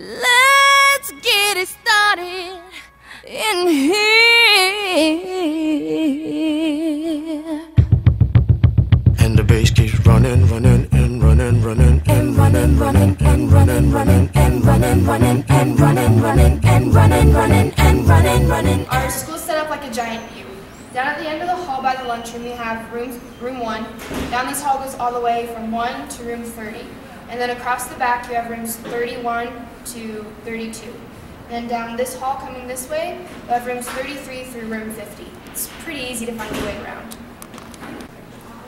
Let's get it started in here. And the bass keeps running, running, and running, running, and running, running, and running, running, and running, running, and running, running, and running, running, and running, running. Our school's set up like a giant U. Down at the end of the hall by the lunchroom, we have room, room 1. Down this hall goes all the way from 1 to room 30. And then across the back, you have rooms 31 to 32. And then down this hall, coming this way, you have rooms 33 through room 50. It's pretty easy to find your way around.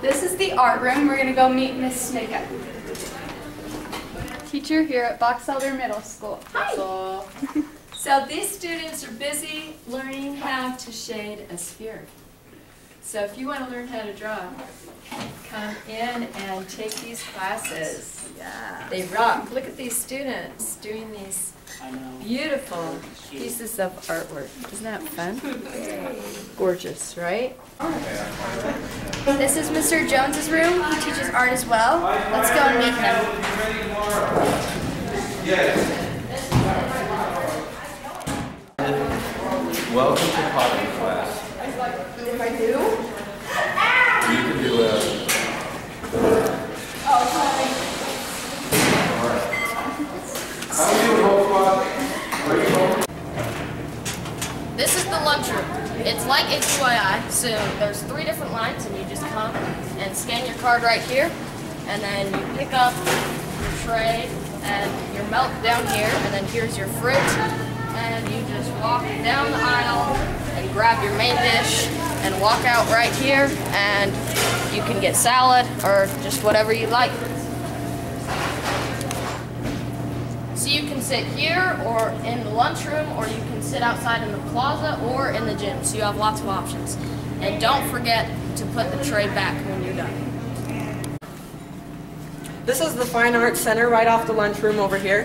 This is the art room. We're going to go meet Miss Snicka. Teacher here at Box Elder Middle School. So, so these students are busy learning how to shade a sphere. So if you want to learn how to draw, come in and take these classes. Yeah. They rock. Look at these students doing these beautiful pieces of artwork. Isn't that fun? Gorgeous, right? This is Mr. Jones's room. He teaches art as well. Let's go and meet him. Welcome to pottery class. If I do? You can do a. Oh, sorry. How do you hold spot? This is the lunchroom. It's like HYI, so there's three different lines, and you just come and scan your card right here, and then you pick up your tray and your milk down here, and then here's your fridge, and you just walk down the aisle and grab your main dish and walk out right here, and you can get salad or just whatever you like. So you can sit here or in the lunchroom or you can sit outside in the plaza or in the gym. So you have lots of options. And don't forget to put the tray back when you're done. This is the Fine Arts Center right off the lunchroom over here.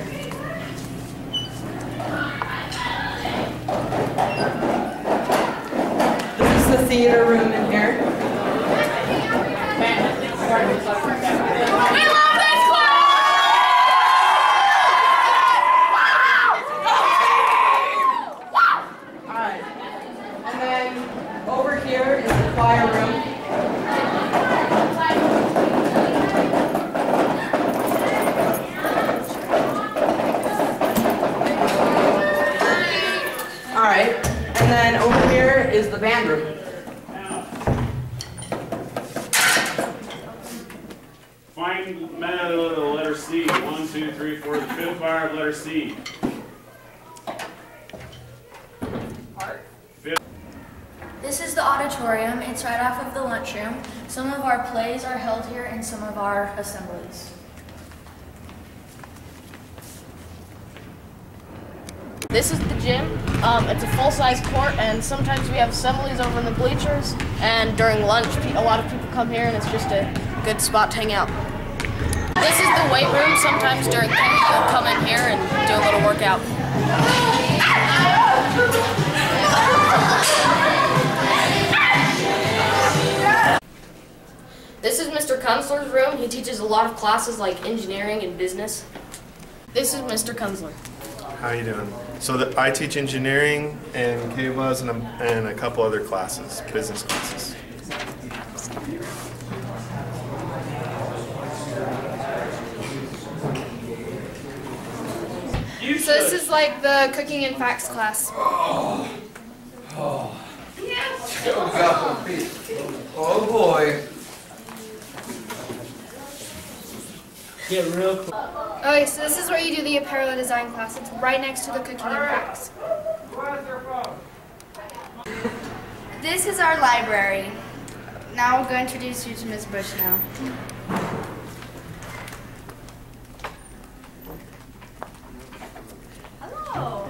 This is the theater room in here. Alright. And then over here is the choir room. Alright. And then over here is the band room. Find man of the letter C. One, two, three, four. The fifth bar of letter C. This is the auditorium. It's right off of the lunchroom. Some of our plays are held here and some of our assemblies. This is the gym. Um, it's a full-size court, and sometimes we have assemblies over in the bleachers. And during lunch, a lot of people come here, and it's just a good spot to hang out. This is the weight room. Sometimes during camp, you'll come in here and do a little workout. This is Mr. Kunzler's room. He teaches a lot of classes like engineering and business. This is Mr. Kunzler. How you doing? So the, I teach engineering and KBUS and, a- and a couple other classes, business classes. So this is like the cooking and FACS class. Oh, oh. Yeah. Oh boy. Okay, so this is where you do the apparel design class. It's right next to the cooking and FACS. This is our library. Now I'm going to introduce you to Ms. Bushnell. Hello.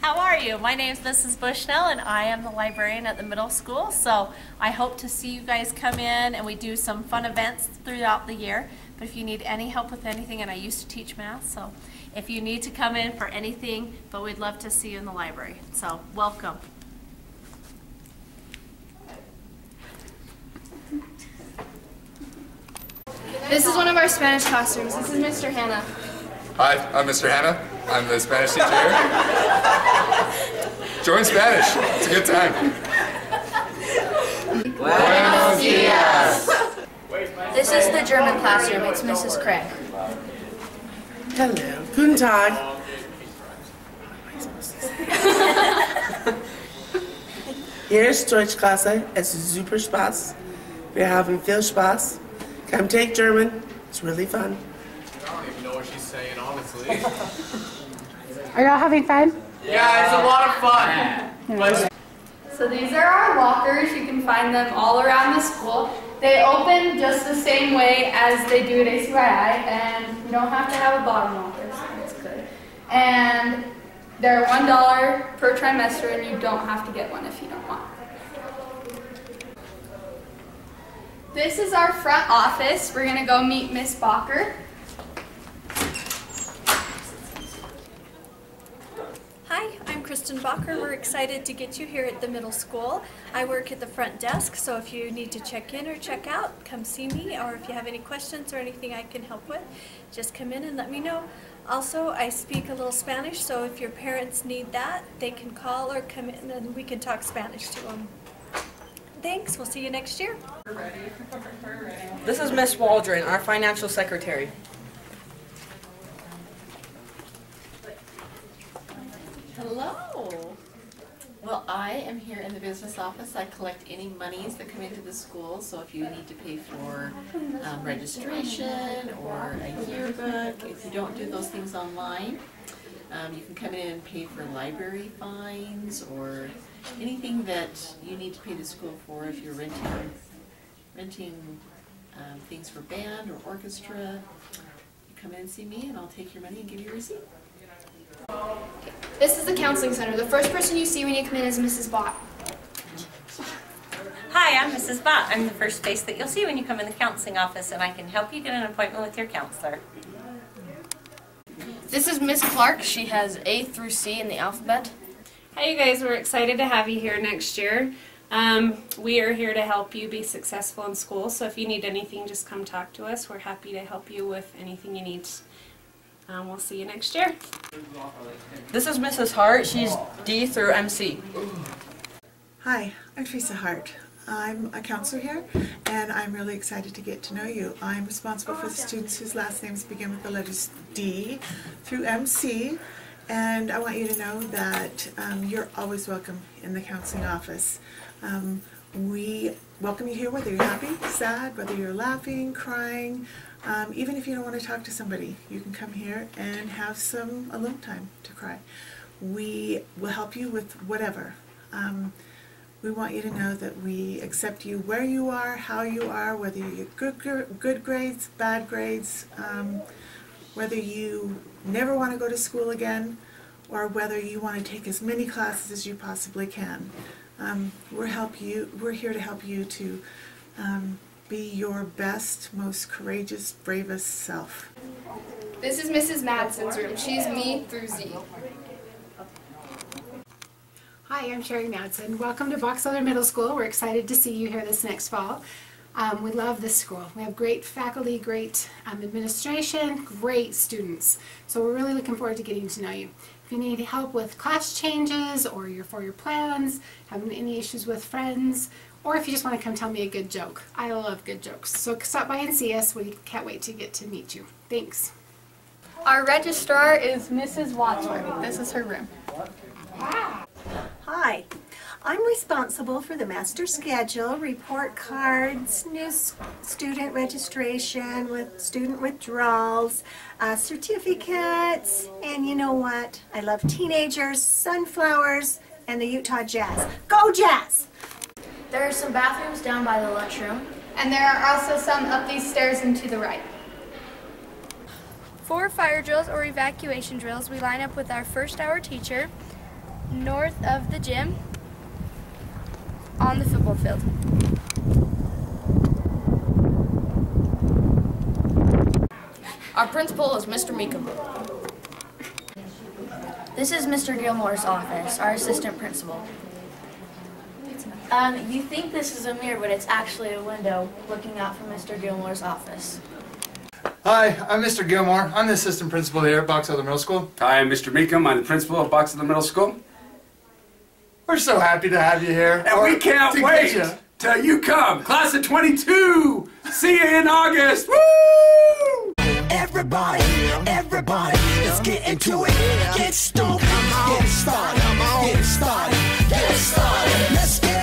How are you? My name is Mrs. Bushnell and I am the librarian at the middle school. So I hope to see you guys come in and we do some fun events throughout the year. But if you need any help with anything, and I used to teach math, so if you need to come in for anything, but we'd love to see you in the library. So welcome. This is one of our Spanish classrooms. This is Mr. Hannah. Hi, I'm Mr. Hanna. I'm the Spanish teacher here. Join Spanish. It's a good time. Buenos dias. This is the German classroom. It's Mrs. Craig. Hello. Guten Tag. Hier ist Deutschklasse. Es ist super Spaß. Wir haben viel Spaß. Come take German. It's really fun. I don't even know what she's saying, honestly. Are y'all having fun? Yeah, it's a lot of fun. So these are our lockers. You can find them all around the school. They open just the same way as they do at ACYI, and you don't have to have a bottom locker, so that's good. And they're one dollar per trimester, and you don't have to get one if you don't want. This is our front office. We're gonna go meet Miss Bacher. Hi, I'm Kristen Bacher. We're excited to get you here at the middle school. I work at the front desk, so if you need to check in or check out, come see me, or if you have any questions or anything I can help with, just come in and let me know. Also, I speak a little Spanish, so if your parents need that, they can call or come in and we can talk Spanish to them. Thanks, we'll see you next year. This is Miss Waldron, our financial secretary. Hello. Well, I am here in the business office. I collect any monies that come into the school. So if you need to pay for um, registration or a yearbook, if you don't do those things online, um, you can come in and pay for library fines or anything that you need to pay the school for if you're renting renting um, things for band or orchestra. You come in and see me, and I'll take your money and give you a receipt. This is the counseling center. The first person you see when you come in is Mrs. Bott. Hi, I'm Mrs. Bott. I'm the first face that you'll see when you come in the counseling office, and I can help you get an appointment with your counselor. This is Miss Clark. She has A through C in the alphabet. Hi, you guys. We're excited to have you here next year. Um, we are here to help you be successful in school, so if you need anything, just come talk to us. We're happy to help you with anything you need. Um, we'll see you next year. This is Mrs. Hart. She's D through MC. Hi, I'm Teresa Hart. I'm a counselor here, and I'm really excited to get to know you. I'm responsible for the students whose last names begin with the letters D through MC, and I want you to know that um, you're always welcome in the counseling office. Um, we welcome you here whether you're happy, sad, whether you're laughing, crying, um, even if you don't want to talk to somebody, you can come here and have some alone time to cry. We will help you with whatever. Um, we want you to know that we accept you where you are, how you are, whether you get good, good grades, bad grades, um, whether you never want to go to school again, or whether you want to take as many classes as you possibly can. Um, we're help you. We're here to help you to um, be your best, most courageous, bravest self. This is Mrs. Madsen's room. She's me through Z. Hi, I'm Sherry Madsen. Welcome to Box Elder Middle School. We're excited to see you here this next fall. Um, we love this school. We have great faculty, great um, administration, great students. So we're really looking forward to getting to know you. If you need help with class changes or your for your plans, having any issues with friends, or if you just want to come tell me a good joke. I love good jokes. So stop by and see us. We can't wait to get to meet you. Thanks. Our registrar is Mrs. Wadsworth. This is her room. Hi, I'm responsible for the master schedule, report cards, new student registration with student withdrawals, uh, certificates, and you know what? I love teenagers, sunflowers, and the Utah Jazz. Go Jazz! There are some bathrooms down by the lunchroom. And there are also some up these stairs and to the right. For fire drills or evacuation drills, we line up with our first hour teacher north of the gym on the football field. Our principal is Mr. Meekum. This is Mr. Gilmore's office, our assistant principal. Um, you think this is a mirror, but it's actually a window looking out from Mr. Gilmore's office. Hi, I'm Mr. Gilmore. I'm the assistant principal here at Box Elder Middle School. Hi, I'm Mr. Meekum. I'm the principal of Box Elder Middle School. We're so happy to have you here. And we can't to wait you. till you come. Class of 22. See you in August. Woo! Everybody, everybody, let's get into it. Get stoked, get started, get started, get started.